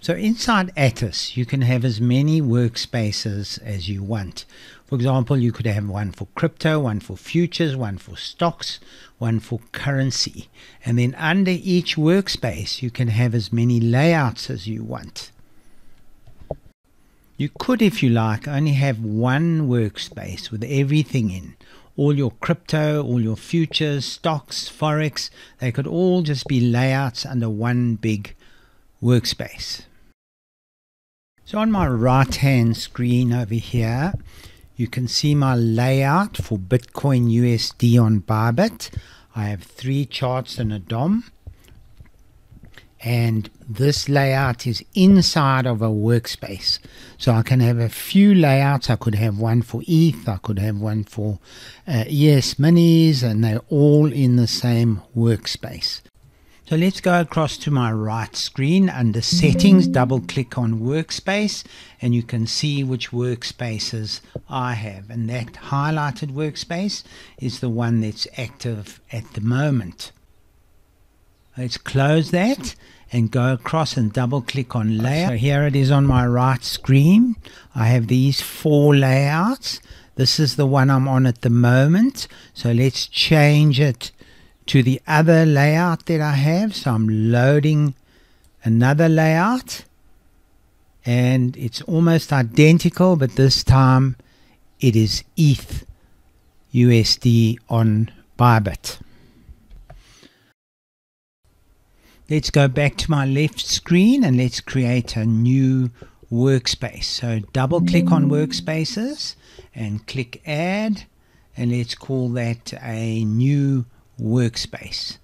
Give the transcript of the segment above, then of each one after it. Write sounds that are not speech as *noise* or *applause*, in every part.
So inside ATAS, you can have as many workspaces as you want. For example, you could have one for crypto, one for futures, one for stocks, one for currency. And then under each workspace, you can have as many layouts as you want. You could, if you like, only have one workspace with everything in. All your crypto, all your futures, stocks, forex, they could all just be layouts under one big workspace. So on my right hand screen over here, you can see my layout for Bitcoin USD on Bybit. I have three charts and a DOM. And this layout is inside of a workspace. So I can have a few layouts. I could have one for ETH, I could have one for uh, ES minis, and they're all in the same workspace. So let's go across to my right screen under settings, double click on workspace and you can see which workspaces I have. And that highlighted workspace is the one that's active at the moment. Let's close that and go across and double click on layout. So here it is on my right screen. I have these four layouts. This is the one I'm on at the moment. So let's change it to the other layout that I have. So I'm loading another layout and it's almost identical, but this time it is ETH USD on Bybit. Let's go back to my left screen and let's create a new workspace. So double click on workspaces and click add and let's call that a new workspace.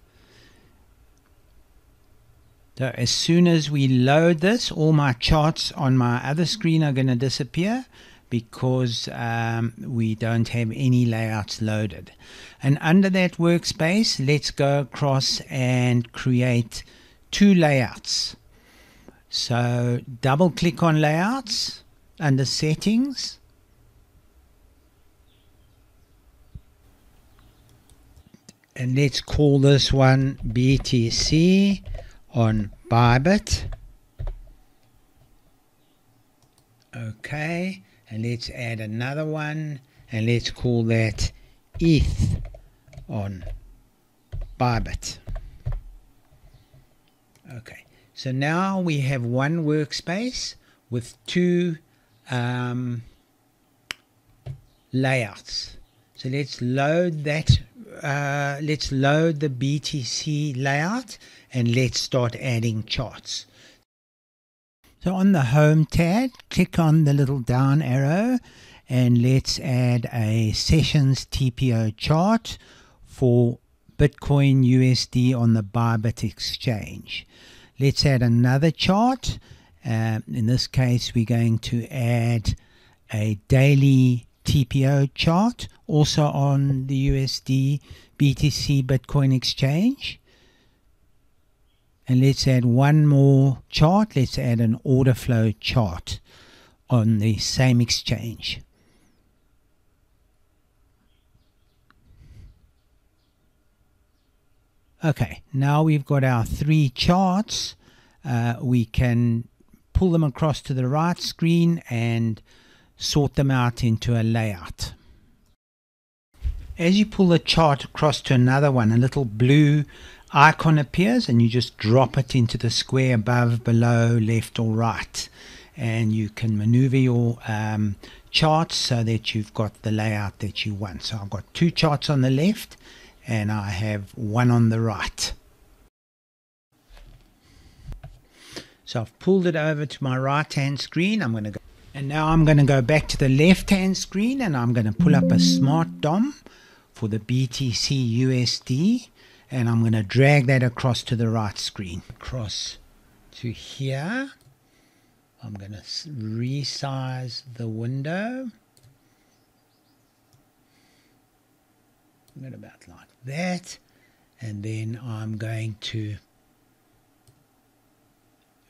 So as soon as we load this, all my charts on my other screen are going to disappear because um, we don't have any layouts loaded. And under that workspace, let's go across and create two layouts. So double click on layouts under settings and let's call this one BTC on Bybit. Okay, and let's add another one and let's call that ETH on Bybit. Okay, so now we have one workspace with two um, layouts. So let's load that uh, let's load the BTC layout and let's start adding charts. So on the home tab, click on the little down arrow and let's add a sessions TPO chart for Bitcoin USD on the Bybit exchange. Let's add another chart. Um, in this case, we're going to add a daily TPO chart, also on the USD BTC Bitcoin exchange. And let's add one more chart. Let's add an order flow chart on the same exchange. Okay, now we've got our three charts. Uh, we can pull them across to the right screen and sort them out into a layout. As you pull the chart across to another one, a little blue icon appears and you just drop it into the square above, below, left or right. And you can maneuver your um, charts so that you've got the layout that you want. So I've got two charts on the left and I have one on the right. So I've pulled it over to my right hand screen. I'm going to go and now I'm going to go back to the left hand screen and I'm going to pull up a smart DOM for the BTC USD and I'm going to drag that across to the right screen. Across to here. I'm going to resize the window. about like that. And then I'm going to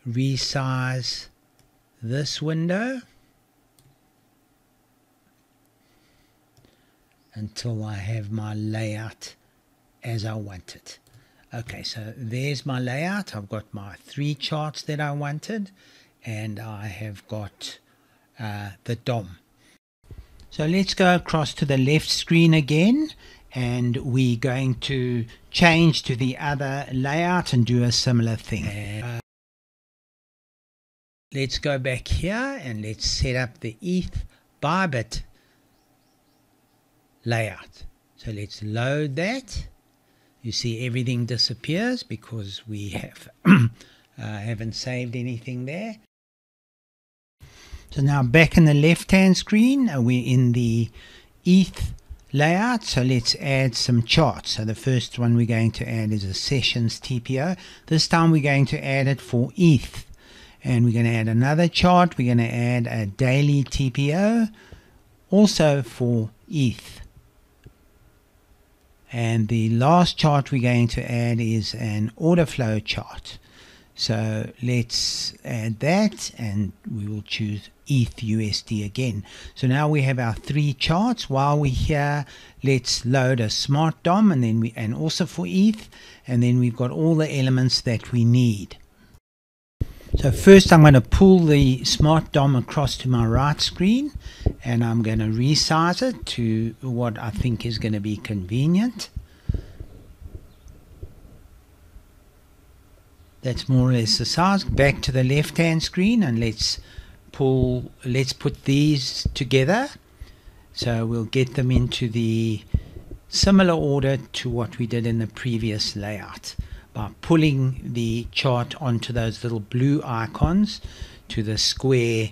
resize this window. Until I have my layout as I want it. Okay, so there's my layout. I've got my three charts that I wanted, and I have got uh, the DOM. So let's go across to the left screen again, and we're going to change to the other layout and do a similar thing. Uh, let's go back here and let's set up the ETH Bybit layout. So let's load that you see everything disappears because we have *clears throat* uh, haven't saved anything there. So now back in the left hand screen, uh, we're in the ETH layout. So let's add some charts. So the first one we're going to add is a sessions TPO. This time we're going to add it for ETH. And we're going to add another chart. We're going to add a daily TPO also for ETH. And the last chart we're going to add is an order flow chart. So let's add that and we will choose ETH USD again. So now we have our three charts. While we're here, let's load a smart DOM and then we and also for ETH and then we've got all the elements that we need. So first I'm going to pull the Smart DOM across to my right screen and I'm going to resize it to what I think is going to be convenient. That's more or less the size. Back to the left hand screen and let's pull, let's put these together. So we'll get them into the similar order to what we did in the previous layout by pulling the chart onto those little blue icons to the square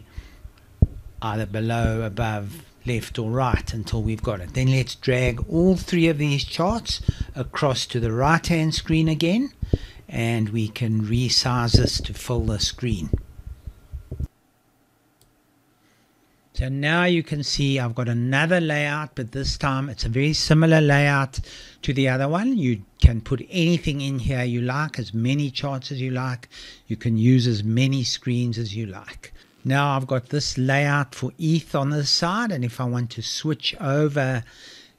either below, above, left or right until we've got it. Then let's drag all three of these charts across to the right hand screen again and we can resize this to fill the screen. So now you can see I've got another layout, but this time it's a very similar layout to the other one. You can put anything in here you like, as many charts as you like. You can use as many screens as you like. Now I've got this layout for ETH on this side, and if I want to switch over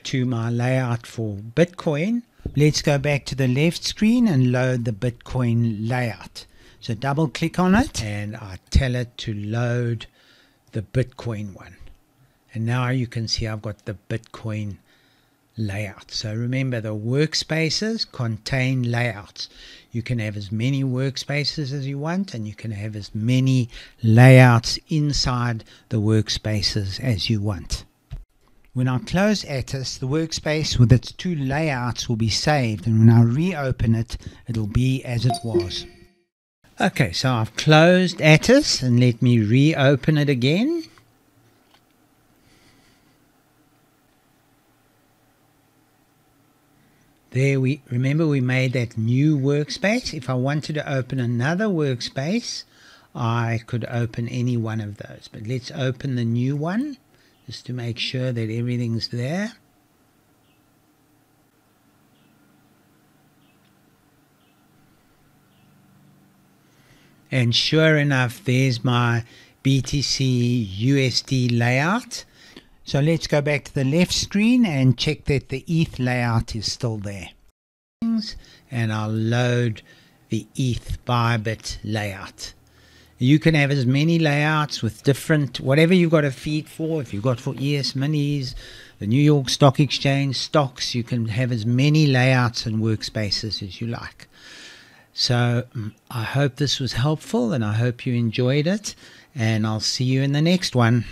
to my layout for Bitcoin, let's go back to the left screen and load the Bitcoin layout. So double click on it and I tell it to load the Bitcoin one. And now you can see I've got the Bitcoin layout. So remember the workspaces contain layouts. You can have as many workspaces as you want and you can have as many layouts inside the workspaces as you want. When I close ATAS, the workspace with its two layouts will be saved and when I reopen it, it'll be as it was. Okay, so I've closed ATAS and let me reopen it again. There we remember we made that new workspace. If I wanted to open another workspace, I could open any one of those. But let's open the new one just to make sure that everything's there. And sure enough, there's my BTC USD layout. So let's go back to the left screen and check that the ETH layout is still there. And I'll load the ETH Bybit layout. You can have as many layouts with different, whatever you've got a feed for. If you've got for ES Minis, the New York Stock Exchange stocks, you can have as many layouts and workspaces as you like. So mm, I hope this was helpful and I hope you enjoyed it. And I'll see you in the next one.